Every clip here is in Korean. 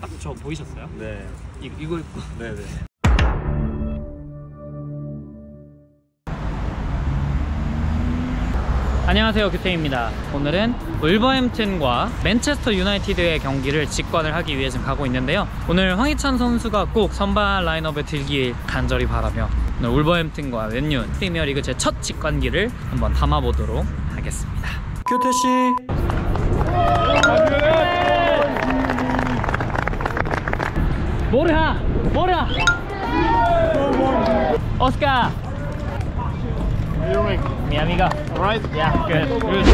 딱저 보이셨어요? 네. 이, 이거 입고 네네. 안녕하세요 규태입니다 오늘은 울버햄튼과 맨체스터 유나이티드의 경기를 직관을 하기 위해 지금 가고 있는데요 오늘 황희찬 선수가 꼭 선발 라인업에 들길 간절히 바라며 오늘 울버햄튼과 맨유 프리미어리그 제 첫 직관기를 한번 담아보도록 하겠습니다 규태씨 Borja! Borja! Oscar! How are you doing? Mi amigo. Right? Yeah, good. Good.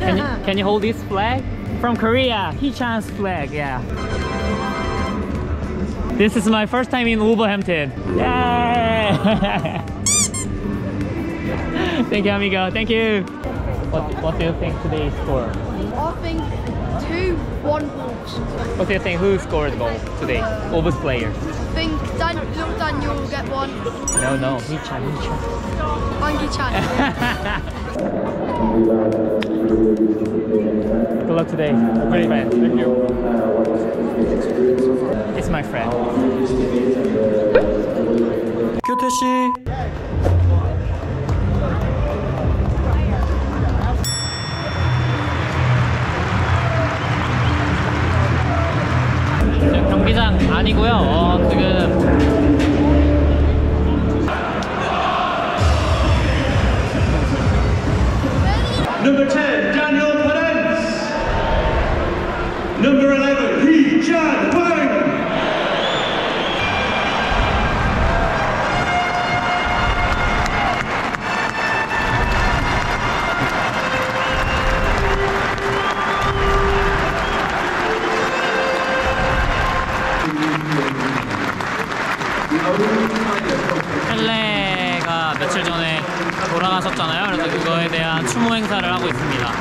Can you, can you hold this flag? From Korea, Hee-chan's flag, yeah. This is my first time in Wolverhampton. Yay! Thank you, amigo. Thank you. What, what do you think today's score? I think two, one Wolves. What do you think? Who scored the goal today? Wolves players. I think Dan, little Daniel will get one. No, no. Hee-chan, Hee-chan. Angie Chan. Good luck today. Great man. Thank you. It's my friend. 교태 씨. 아니고요. 어, 지금 Number 10, Daniel Perez. Number 11, Hee Chan Wang. 펠레가 며칠 전에 돌아가셨잖아요. 그래서 그거에 대한 추모 행사를 하고 있습니다.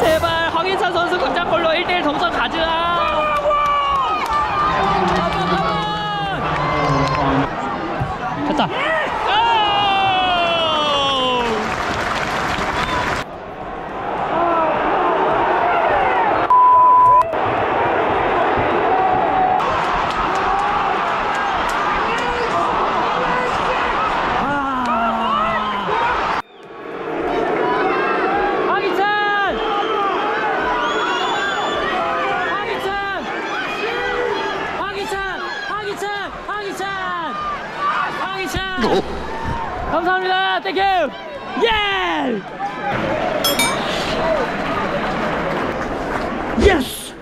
제발 황희찬 선수 극장골로 1대1 동점 가자. 됐다. 오! 황희찬! 황희찬! 황희찬! 황희찬! 황희찬! 황희찬! 감사합니다. 땡큐! 예! 예스!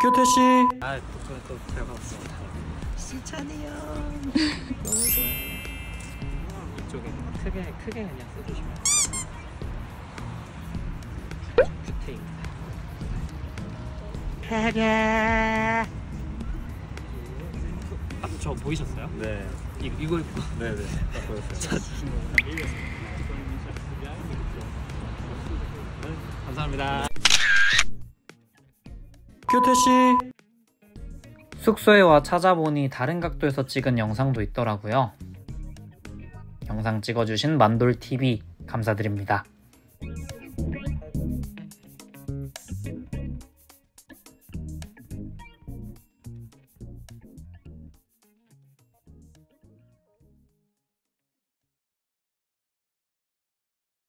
교태 씨. 아, 또, 또. 시찬이 형. 너무 좋아. 이쪽에 크게 크게 그냥 써주시면 규태입니다. 아 저 보이셨어요? 네. 이, 이거 입고 네네. 딱 보였어요. 감사합니다. 규태 씨. 숙소에 와 찾아보니 다른 각도에서 찍은 영상도 있더라고요. 영상 찍어주신 만돌TV 감사드립니다.